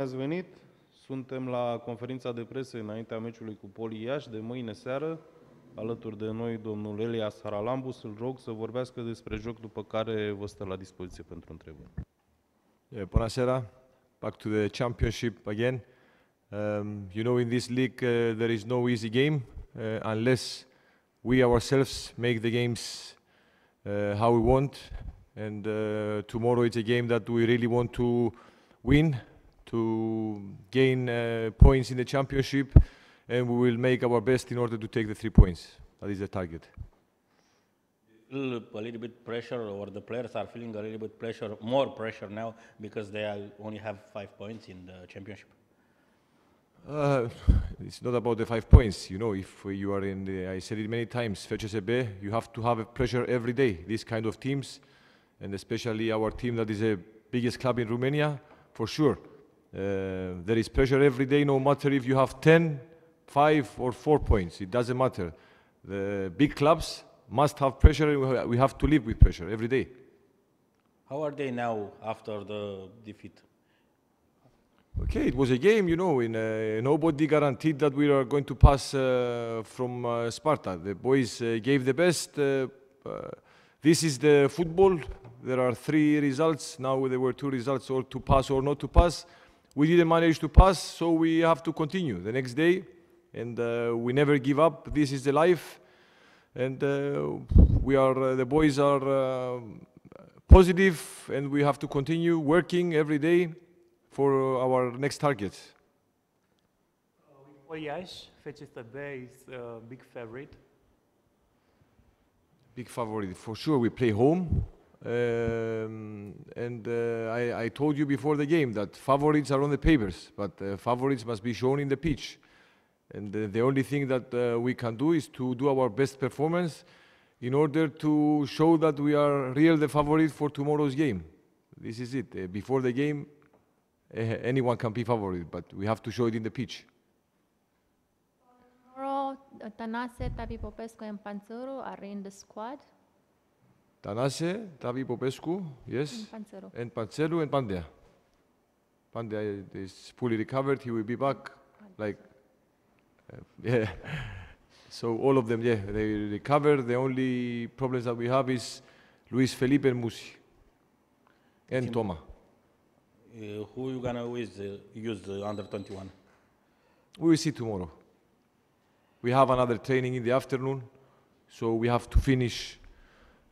Ați venit, suntem la conferința de presă înaintea meciului cu Poli Iași de mâine seară. Alături de noi domnul Elias Haralambus, îl rog să vorbească despre joc, după care vă stă la dispoziție pentru întrebări. Yeah, buonasera. Back to the championship again. Um, you know, in this league, uh, there is no easy game uh, unless we ourselves make the games uh, how we want. And uh, tomorrow it's a game that we really want to win, to gain uh, points in the championship, and we will make our best in order to take the three points. That is the target. a little bit pressure or the players are feeling a little bit pressure, more pressure now because they are only have five points in the championship? Uh, it's not about the five points. You know, if you are in the, I said it many times, FCSB, you have to have a pressure every day. These kind of teams, and especially our team that is the biggest club in Romania, for sure. Uh, there is pressure every day, no matter if you have 10, 5 or 4 points. It doesn't matter. The big clubs must have pressure and we have to live with pressure every day. How are they now after the defeat? Okay, it was a game, you know, in, uh, nobody guaranteed that we are going to pass uh, from uh, Sparta. The boys uh, gave the best. Uh, uh, this is the football. There are three results. Now there were two results, or to pass or not to pass. We didn't manage to pass, so we have to continue the next day. And uh, we never give up. This is the life. And uh, we are, uh, the boys are uh, positive, and we have to continue working every day for our next target. Poli Iași, FCSB is a big favorite. Big favorite for sure. We play home, um, and uh, I, I told you before the game that favorites are on the papers, but uh, favorites must be shown in the pitch. And uh, the only thing that uh, we can do is to do our best performance in order to show that we are real the favorite for tomorrow's game. This is it. Uh, before the game, uh, anyone can be favorite, but we have to show it in the pitch. Tomorrow, Tanase, Tavi Popescu, and Panzuru are in the squad. Tanase, Tavi Popescu, yes. In Panzuru. and Pancelu and Pandea. Pandea is fully recovered. He will be back. Like, uh, yeah. So all of them, yeah, they recovered. The only problems that we have is Luis Felipe and Musi, and Tim- Toma. Uh, who you gonna use, uh, use uh, under 21? We will see tomorrow. We have another training in the afternoon, so we have to finish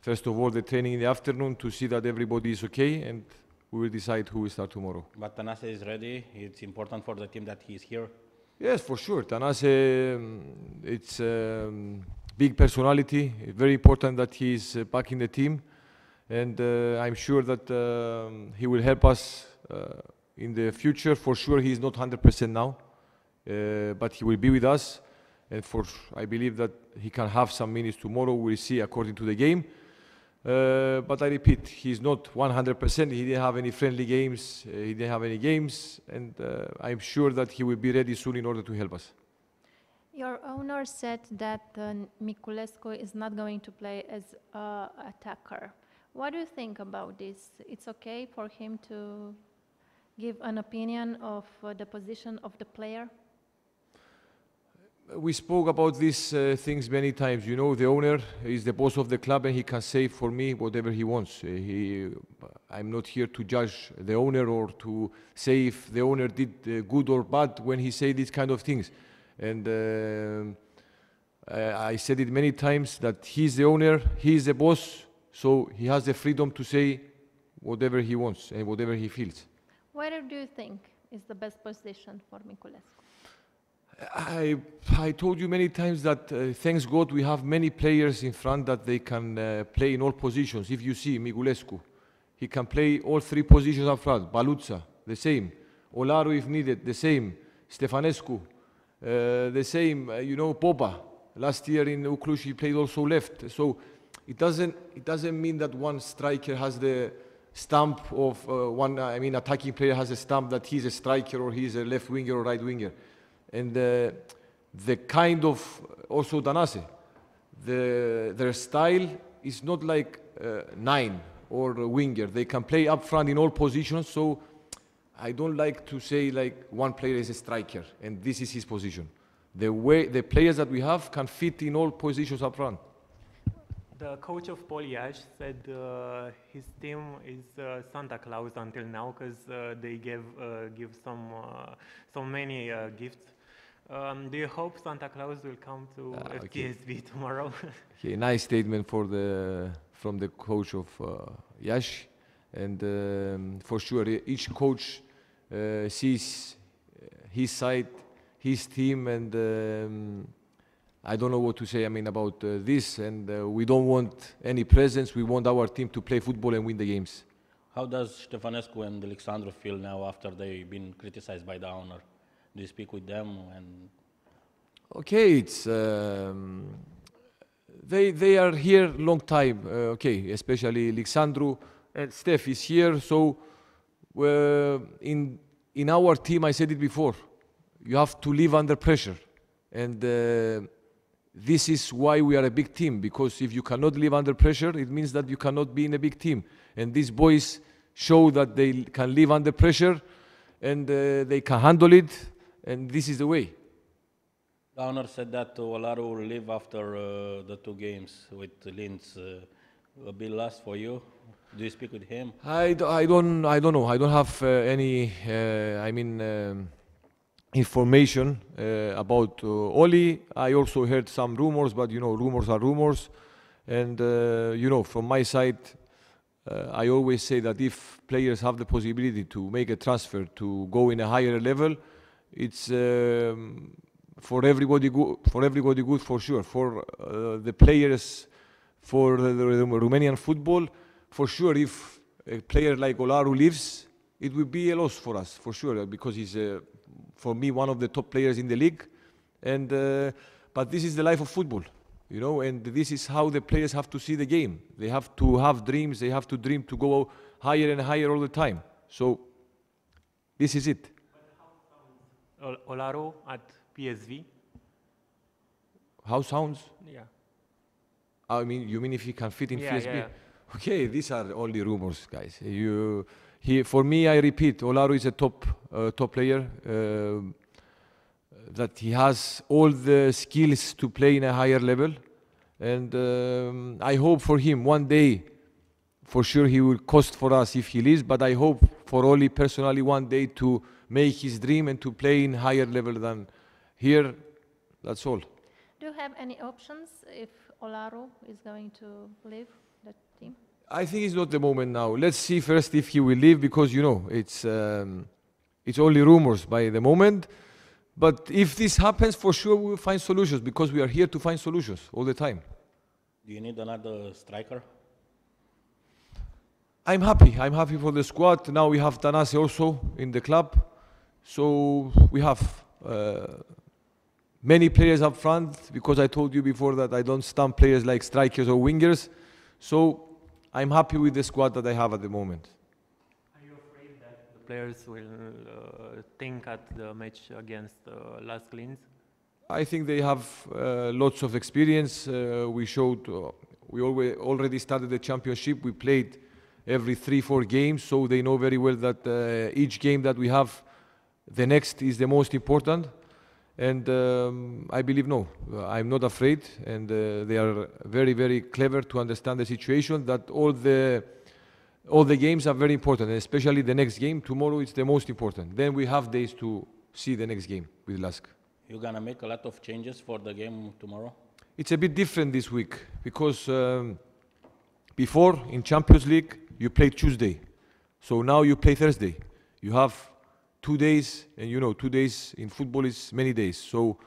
first of all the training in the afternoon to see that everybody is okay, and we will decide who will start tomorrow. But Tanase is ready. It's important for the team that he is here. Yes, for sure. Tanase, um, it's um, big personality. Very important that he is uh, back in the team, and uh, I'm sure that um, he will help us uh, in the future. For sure, he is not 100% now, uh, but he will be with us, and for I believe that he can have some minutes tomorrow. We'll see according to the game. Uh, but I repeat, he's not 100%. He didn't have any friendly games. Uh, he didn't have any games, and uh, I'm sure that he will be ready soon in order to help us. Your owner said that uh, Miculescu is not going to play as an attacker. What do you think about this? It's okay for him to give an opinion of uh, the position of the player? We spoke about these uh, things many times. You know, the owner is the boss of the club, and he can say for me whatever he wants. Uh, he, I'm not here to judge the owner or to say if the owner did uh, good or bad when he say these kind of things. And I I said it many times that he's the owner, he's the boss, so he has the freedom to say whatever he wants and whatever he feels. Where do you think is the best position for Miculescu? I, I told you many times that uh, thanks God we have many players in front that they can uh, play in all positions. If you see Miculescu, he can play all three positions up front. Băluță, the same. Olaru if needed, the same. Stefanescu, uh, the same. Uh, you know, Popa. Last year in U Cluj he played also left. So it doesn't, it doesn't mean that one striker has the stamp of uh, one, I mean, attacking player has a stamp that he's a striker or he's a left winger or right winger and the kind of also Tanase, the, their style is not like uh, nine or winger. They can play up front in all positions. So I don't like to say like one player is a striker and this is his position. The way the players that we have can fit in all positions up front. The coach of Poli Iași said uh, his team is uh, Santa Claus until now because uh, they gave uh, give some uh, so many uh, gifts. Um, do you hope Santa Claus will come to Ah, okay. FCSB tomorrow? Okay, nice statement for the from the coach of uh, Iași, and um, for sure each coach uh, sees uh, his side, his team, and um, I don't know what to say. I mean about uh, this, and uh, we don't want any presence. We want our team to play football and win the games. How does Stefanescu and Alexandru feel now after they've been criticized by the owner? Do you speak with them and Okay, it's um, they they are here long time. Uh, okay, especially Alexandru and Steph is here. So uh, in in our team, I said it before, you have to live under pressure, and uh, this is why we are a big team. Because if you cannot live under pressure, it means that you cannot be in a big team. And these boys show that they can live under pressure, and uh, they can handle it. And this is the way. The owner said that Olaru will leave after uh, the two games with Linz. Uh, a bit lost for you. Do you speak with him? I, d- I don't I don't know. I don't have uh, any uh, I mean um, information uh, about uh, Oli. I also heard some rumors, but you know rumors are rumors, and uh, you know from my side, uh, I always say that if players have the possibility to make a transfer to go in a higher level, it's um, for everybody good. For everybody good for sure. For uh, the players, for the, the Romanian football, for sure. If a player like Olaru leaves, it will be a loss for us for sure because he's uh, for me one of the top players in the league. And uh, but this is the life of football, you know, and this is how the players have to see the game. They have to have dreams. They have to dream to go higher and higher all the time. So this is it. Ol- Olaru at PSV? How sounds? Yeah. I mean, you mean if he can fit in Yeah, PSV? yeah. Okay, these are only rumors, guys. You, he, for me, I repeat, Olaru is a top, uh, top player. um that he has all the skills to play in a higher level, and um, I hope for him one day, for sure he will cost for us if he leaves. But I hope for Oli personally one day to make his dream and to play in higher level than here. That's all. Do you have any options if Olaru is going to leave the team? I think it's not the moment now. Let's see first if he will leave because you know it's um, it's only rumors by the moment. But if this happens, for sure we will find solutions because we are here to find solutions all the time. Do you need another striker? I'm happy. I'm happy for the squad. Now we have Tanase also in the club, so we have uh, many players up front. Because I told you before that I don't stamp players like strikers or wingers, so I'm happy with the squad that I have at the moment. Are you afraid that the players will uh, think at the match against uh, LASK Linz? I think they have uh, lots of experience. Uh, we showed, uh, we already started the championship. We played every three, four games, so they know very well that uh, each game that we have, the next is the most important. And um, I believe no, I'm not afraid, and uh, they are very, very clever to understand the situation. That all the all the games are very important, and especially the next game tomorrow is the most important. Then we have days to see the next game with LASK. You're gonna make a lot of changes for the game tomorrow? It's a bit different this week because um, before in Champions League you play Tuesday, so now you play Thursday. You have two days, and you know two days in football is many days. So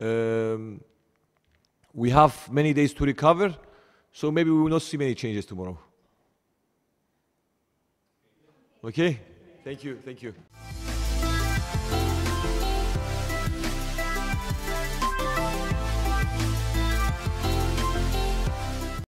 um, we have many days to recover. So maybe we will not see many changes tomorrow. Okay. Thank you. Thank you.